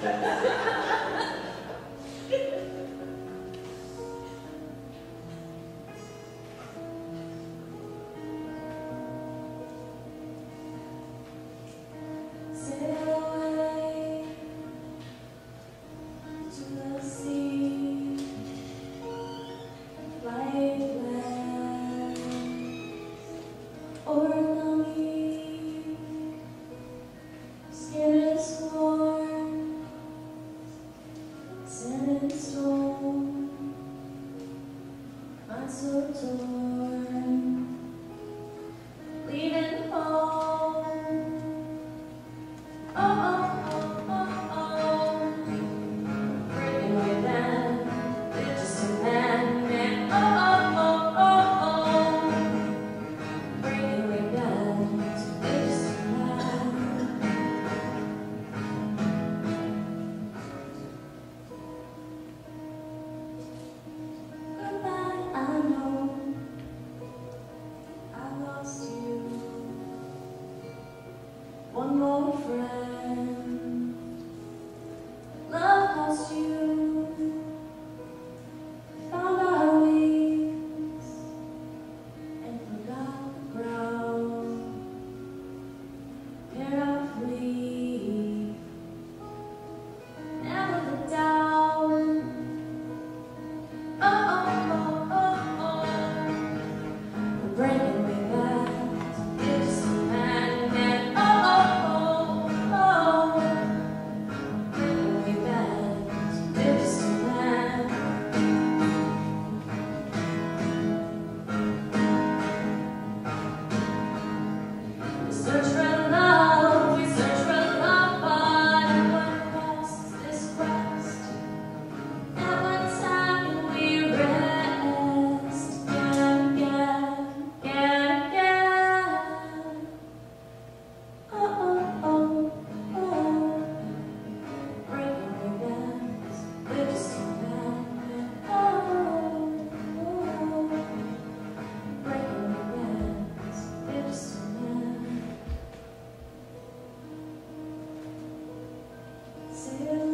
Yeah. to see.